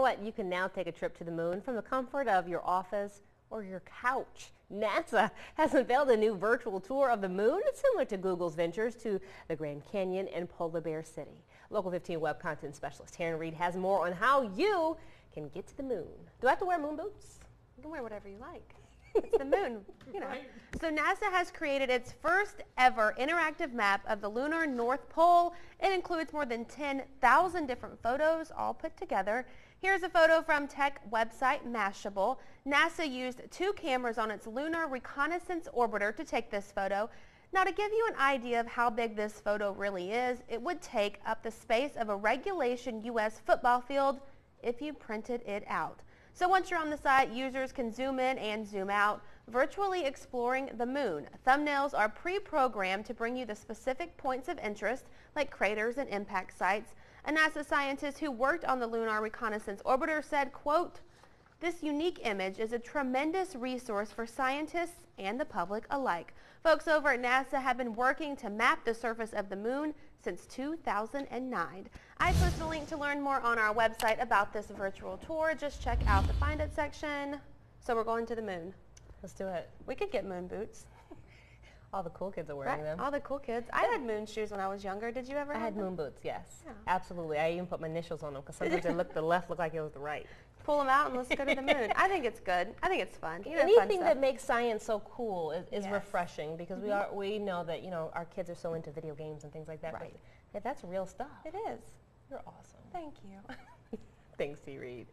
what? You can now take a trip to the moon from the comfort of your office or your couch. NASA has unveiled a new virtual tour of the moon. It's similar to Google's ventures to the Grand Canyon and Polar Bear City. Local 15 web content specialist Taryn Reed has more on how you can get to the moon. Do I have to wear moon boots? You can wear whatever you like. It's the moon, you know. So NASA has created its first ever interactive map of the lunar North Pole. It includes more than 10,000 different photos all put together. Here's a photo from tech website Mashable. NASA used two cameras on its lunar reconnaissance orbiter to take this photo. Now to give you an idea of how big this photo really is, it would take up the space of a regulation U.S. football field if you printed it out. So once you're on the site, users can zoom in and zoom out, virtually exploring the moon. Thumbnails are pre-programmed to bring you the specific points of interest, like craters and impact sites. A NASA scientist who worked on the Lunar Reconnaissance Orbiter said, quote, this unique image is a tremendous resource for scientists and the public alike. Folks over at NASA have been working to map the surface of the moon since 2009. I posted a link to learn more on our website about this virtual tour. Just check out the Find It section. So we're going to the moon. Let's do it. We could get moon boots. All the cool kids are wearing Right? them. All the cool kids. I had moon shoes when I was younger. Did you ever I had them? moon boots, yes. Yeah. Absolutely. I even put my initials on them because sometimes they look the left look like it was the right. Pull them out and let's go to the moon. I think it's good. I think it's fun. You know, Anything stuff. that makes science so cool is, is Yes. refreshing because we mm-hmm. are we know that you know our kids are so into video games and things like that. Right. But that's real stuff. It is. You're awesome. Thank you. Thanks, T. Reed.